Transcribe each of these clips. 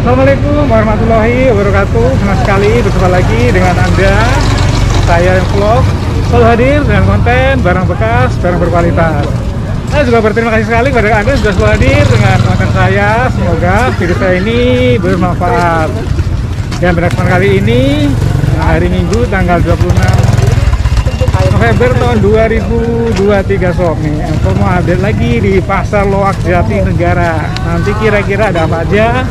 Assalamualaikum warahmatullahi wabarakatuh. Senang sekali berjumpa lagi dengan Anda. Saya yang vlog Selalu hadir dengan konten barang bekas, barang berkualitas. Saya juga berterima kasih sekali kepada Anda sudah selalu hadir dengan konten saya. Semoga video saya ini bermanfaat. Dan kesempatan kali ini Hari Minggu tanggal 26 November tahun 2023 sob. Nih Aku mau update lagi di pasar Loak Jati Negara. Nanti kira-kira ada apa aja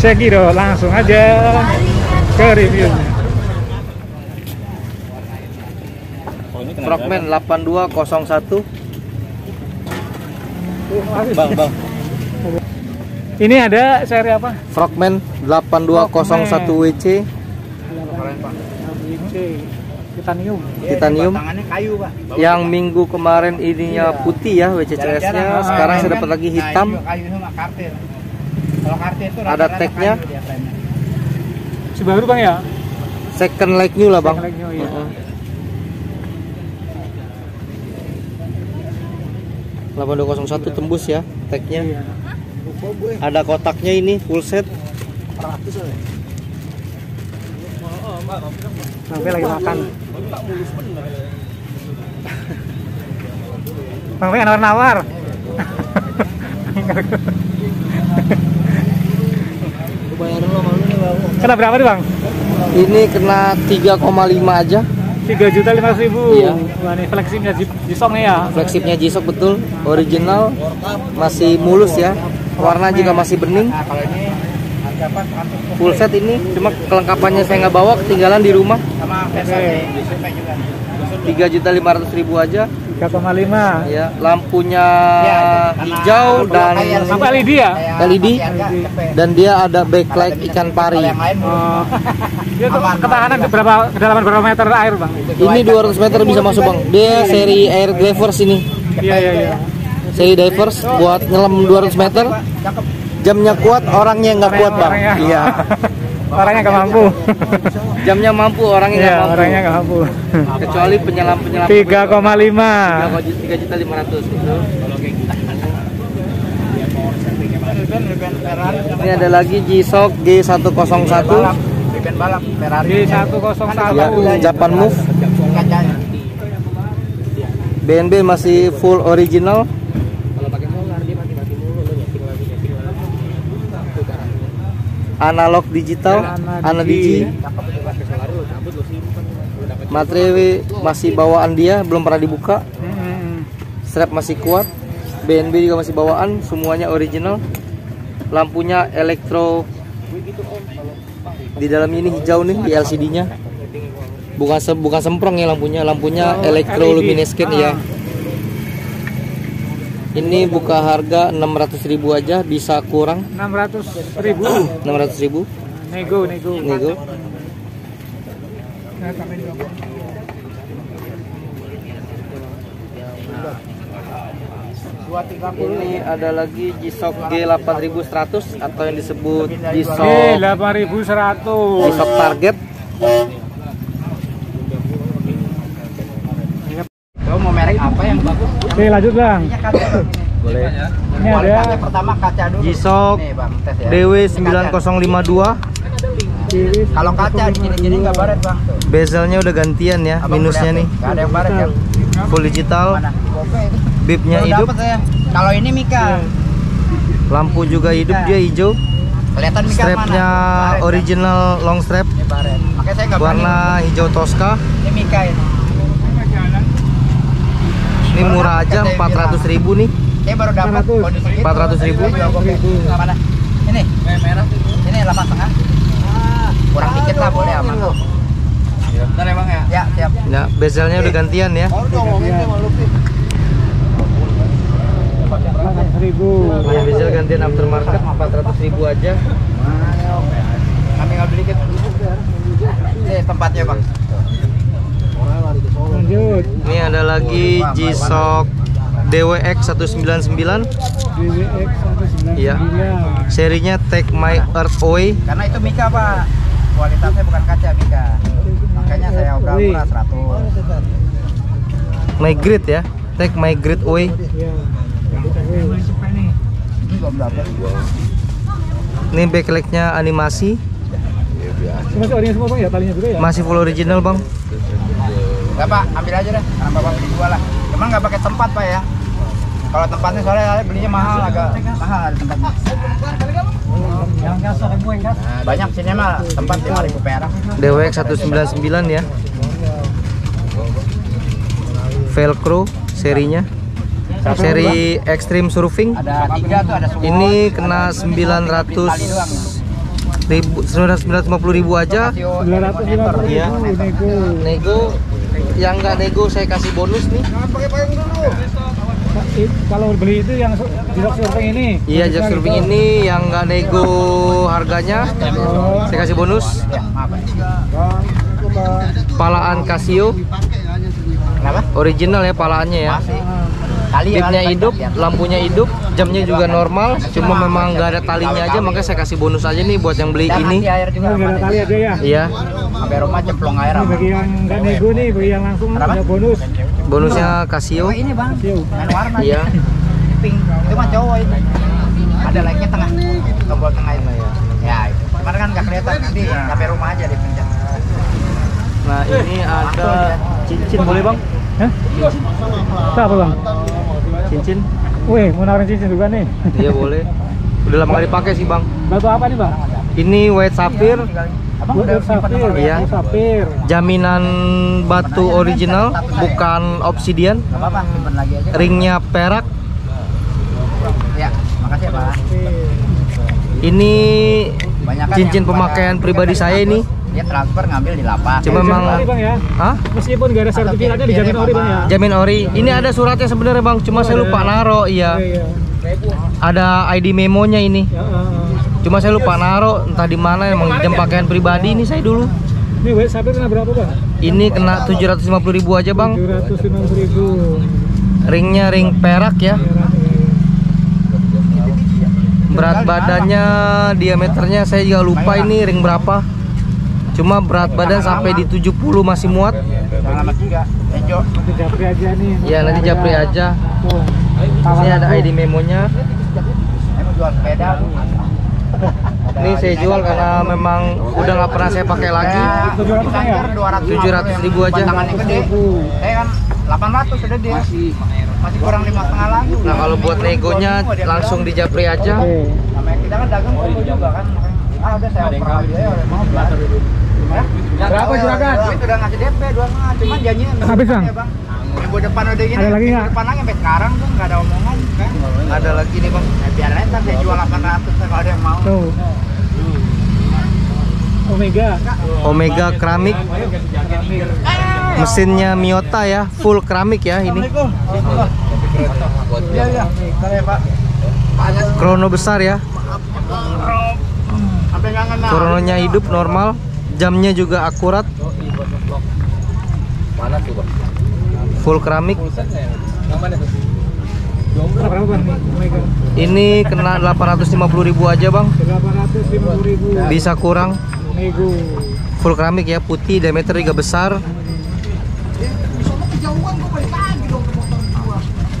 Saya kira langsung aja ke reviewnya. Frogman 8201 Bang, bang. Ini ada seri apa? Frogman 8201 WC Titanium. Titanium. Tangannya kayu, Pak. Yang minggu kemarin ininya putih ya WCCS-nya Sekarang saya dapat lagi hitam. Kayu sama kartir. Kalau itu Ada tag-nya. Si baru bang ya? Second like new lah bang Second like new, iya. Heeh. 8201 tembus ya tagnya Iya. ada kotaknya ini full set Sampai lagi makan Bang Pi nawar-nawar bayaran lo malu nih bang. Kena berapa nih bang? ini kena 3,5 aja. 3 juta lima ribu. Iya. Wah ini di song nih ya? Flagshipnya Jisok betul. Original masih mulus ya. Warna juga masih bening. Kalau ini harga apa? 100 full set ini. Cuma kelengkapannya saya nggak bawa ketinggalan di rumah. 3 juta 500 ribu aja 3,5 ya lampunya Ya, hijau dan Sampai LED ya? LED. masih harga cepet. dan dia ada backlight ikan pari Kalau yang lain Oh. Dia tuh Aman, ketahanan berapa kedalaman berapa meter air bang? ini 200 meter bisa masuk bang dia seri air divers ini Iya iya iya. seri divers buat nyelam 200 meter cakep. jamnya kuat orangnya nggak kuat bang iya Orangnya nggak mampu. jamnya mampu orangnya Iya nggak mampu orangnya nggak mampu. kecuali penyelam penyelam 3,5 tiga juta lima ratus gitu Ferrari ini ada lagi G-Shock G101 balap, Ferrari. di 101. ya Japan Move. BNB masih full original analog digital ana digi. Materai masih bawaan dia belum pernah dibuka. Hmm. strap masih kuat. BNB juga masih bawaan semuanya original. Lampunya elektro. Di dalamnya ini hijau nih di LCD nya bukan se- bukan semprong ya lampunya lampunya Oh, electroluminescent LED. ya ini buka harga 600.000 aja bisa kurang? 600 ribu. 600.000 nego nego. Nego. Tiga puluh. ini ada lagi G-Shock G8100 atau yang disebut G-Shock 8100 G-Shock Target Kau mau merek apa yang bagus? Oke lanjut bang Ini kaca Bang. boleh Ini ada pertama kaca dulu. G-Shock Nih, Bang, tes ya. DW Ini kaca. 9052 kiri Kalau kaca di sini-sini nggak baret, Bang. Tuh. bezelnya udah gantian ya Abang minusnya nih nggak ada yang baret ya. full digital Baru hidup saya. Kalau ini Mika. lampu juga hidup dia hijau Kelihatan Mika strapnya mana? Baret, original long strap Ini baret. Makanya saya nggak berani. warna hijau Tosca Ini Mika ini. Ini murah aja 400 ribu nih Saya baru dapat 400. kondisi gitu. 400 ribu. Ini. Merah. Ini 8 setengah. Kurang dikit lah boleh aman. Bentar ya Bang ya. Ya, siap. ya bezelnya udah gantian ya ribu Punya bezel gantian aftermarket 400 ribu aja Kami ngambil dikit. Ini tempatnya Bang. Lanjut ini ada lagi G-Shock DWX 199 DWX 199 Iya. serinya Take My Earth Away Karena itu Mika Pak. Kualitasnya bukan kaca Mika. Makanya saya obral murah 100. My Grid ya Take My Grid Away Iya. Ini backlightnya animasi, Ini masih orinya semua bang ya talinya juga ya? masih full original bang. Enggak pak, ambil aja deh. Karena bapak beli dua lah. Cuman nggak pakai tempat pak ya. Kalau tempatnya soalnya saya belinya mahal, agak mahal ada tempatnya. Gas. Banyak sini mah tempat lima ribu perak. DWX 199 ya. Velcro serinya. Seri Extreme Surfing. Ada tiga tuh ada semua. Ini kena 900 ribu 950 ribu aja. 950 Iya. ribu nego. Yang nggak nego saya kasih bonus nih. Kalau beli itu yang jilok surfing ini? Iya, Jack Surfing ini yang nggak nego harganya Oh, saya kasih bonus. Palaan Casio Kenapa? original ya palaannya ya. Masih. Tali ya, hidup, ya. lampunya hidup, jamnya juga normal, cuma memang nggak ada talinya aja, makanya saya kasih bonus aja nih buat yang beli Dan ini. air juga. nggak ada tali aja ya? Iya, Sampai rumah cemplung air Ini bagi yang nggak nego nih, bagi yang langsung ada bonus. bonusnya Casio. Oh, ini bang, Casio. warna. Iya. Pink, itu mah cowok ini. Ada like-nya tengah, tombol tengah itu. Ya, itu. Cuman kan nggak kelihatan nanti sampai rumah aja dipencet. Nah ini ada cincin boleh bang? Hah? Itu apa bang? Cincin? Wih, mau nawarin cincin juga nih. Iya boleh. Udah lama kali dipakai sih bang. Batu apa nih bang? Ini white sapphire, Abang simpan Iya. Sapphire. jaminan batu original, bukan obsidian. Gak apa-apa, simpan lagi aja. Ringnya perak. Ya, makasih ya pak. Ini kan cincin pemakaian pribadi saya ini. Dia transfer ngambil di lapak. Cuma memang- ori bang ya. Hah? Meskipun nggak ada sertifikatnya dijamin ori bang ya. Jamin ori. Ini ada suratnya sebenarnya bang, cuma saya lupa naro. Iya. Iya. Ada ID memonya ini. Ya, uh, uh. Cuma saya lupa naro entah di mana emang jam pakaian pribadi ini saya dulu. Ini white sapphire kena berapa bang? Ini kena 750.000 ribu aja bang. 750 ribu. Ringnya ring perak ya. Berat badannya, diameternya saya juga lupa ini ring berapa. Cuma berat badan sampai di 70 masih muat. Nanti japri aja nih. Ya nanti japri aja. Ini ada ID memonya. Saya mau jual sepeda. Ini saya jual karena memang udah nggak pernah saya pakai lagi. 700 bang ya? 700 ribu aja. Tangannya gede. Saya kan 800 sudah dia. Masih kurang lima setengah lagi. Nah kalau buat negonya langsung di japri aja. Kita kan dagang juga kan. Ah udah saya oper aja ya Ya? Berapa juragan? Itu udah ngasih DP dua setengah. Cuman janjinya Habis, Bang? Ya, Minggu depan udah gini. Ada lagi nggak? Depan lagi sampai sekarang tuh nggak ada omongan kan. Ada lagi nih bang. Ya, biar aja saya jual 800 kalau ada yang mau. Tuh. Omega. Omega keramik. Mesinnya Miyota ya, full keramik ya ini. Iya iya. Ya Pak. Krono besar ya. Nggak. Krononya hidup normal. Jamnya juga akurat. Full keramik. Berapa bang? Omega. Ini kena 850.000 aja bang. 850 ribu. Bisa kurang. Full keramik ya, putih, diameter juga besar.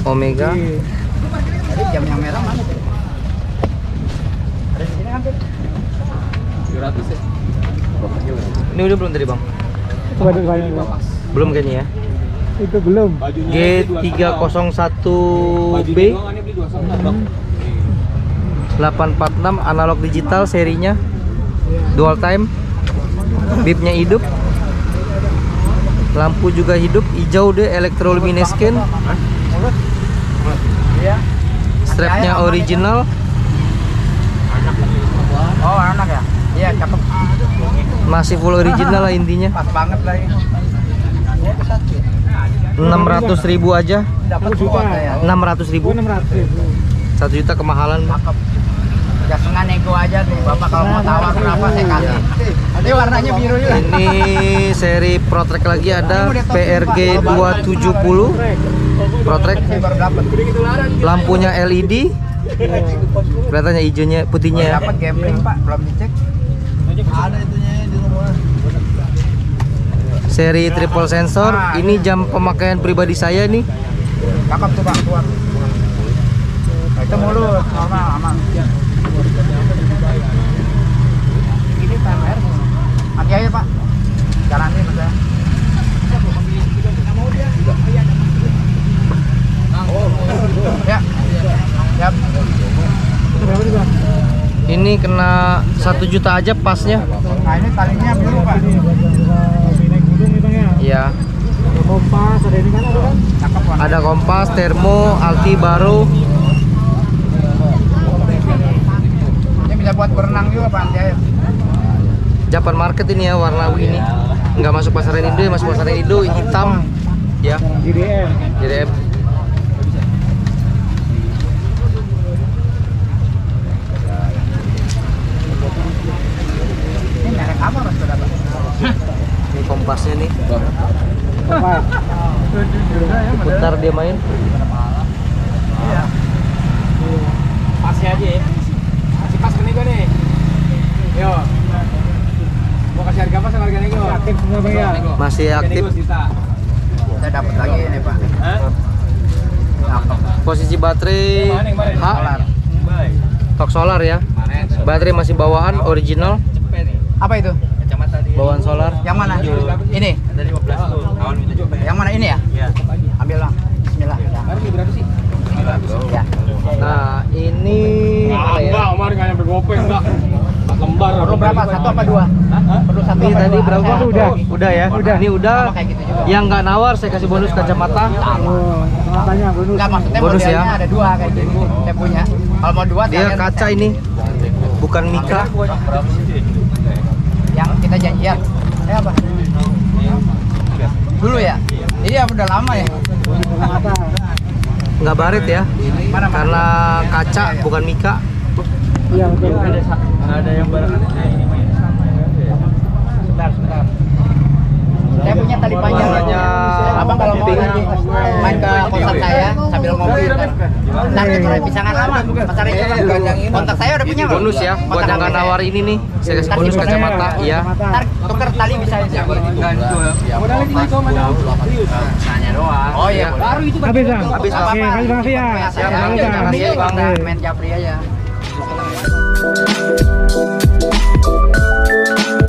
Omega. Oke. Tadi jam yang merah mana? tuh? Ada di sini kan tuh. Ini udah belum tadi bang? Belum kayaknya ya. Itu belum. G301B 846 analog digital serinya dual time bibnya hidup lampu juga hidup hijau deh electroluminescent Iya. strapnya original Oh anak ya? Iya cakep. Masih full original lah intinya Pas banget lagi. 600 ribu aja Dapat Satu juta. juta ya. 600 ribu Oh 600 ribu. 1 juta kemahalan. Cakep. Ya setengah nego aja nih Bapak kalau mau tawar kenapa saya kasih. Ini warnanya biru juga. ini seri Protrek lagi ada PRG 270 Protrek lampunya LED kelihatannya hijaunya putihnya ya. Dapat gambling Pak, belum dicek. Ada itunya seri triple sensor. Ini jam pemakaian pribadi saya nih. Cakep tuh pak. Keluar. Itu mulut. Normal aman. Ini PMR hati aja pak. Jalanin mas ya. Oh, ya kena satu juta aja pasnya. Nah ini talinya biru pak. ya. Iya. Ada kompas, ada ini kan ada kan? Ada kompas, termo, alti baru. Ini bisa buat berenang juga pak air. Japan Market ini ya warna ini. Nggak masuk pasaran Indo, ya, masuk pasaran Indo hitam. Ya, GDM. jadi Mas pak? ini kompasnya nih. Kompas. Putar dia main. Iya. Pasnya aja ya. Kasih pas ke nego nih. Yo. Mau kasih harga apa sama harga nego? Aktif semua bang ya. Masih aktif. Kita dapat lagi ini pak. Posisi baterai H, tok solar ya. Baterai masih bawaan original, Apa itu? bawaan solar. Yang mana? Ini. Yang mana ini ya? Ambil lah. Bismillah. Ya. Ya. Nah, ini apa ya? Enggak, Omar nggak nyampe gope enggak. Lembar. Perlu berapa? Satu apa dua? Perlu satu Ini tadi berapa? Udah. Udah ya? Udah. Ini udah. Gitu juga. Yang nggak nawar saya kasih bonus kacamata. Oh, matanya bonus. Enggak maksudnya Bonus ya? ada dua kayak gini. Saya punya. Kalau mau dua Dia kaca ini. Bukan mika. Yang kita janjian. Eh apa? Dulu ya? Iya udah lama ya. Nggak baret ya. Mana mana? Karena kaca bukan mika. Iya betul. Ada yang barang Sebentar, sebentar. Saya punya tali panjang. Warnanya Abang kalau mau nanti main ke kontak saya sambil ngopi kan. Nanti kalau pisangan lama, pasar itu kan kontak saya udah punya. Bonus ya. Buat yang nggak nawar ini nih, saya kasih bonus kacamata. Iya. Ntar tuker tali bisa aja. Modalnya tinggi kok mana? Nanya doang. Oh iya. Baru itu Habis bang. Habis. Oke, kasih bang ya. Siap, Jangan Bang. main japri aja.